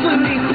to company.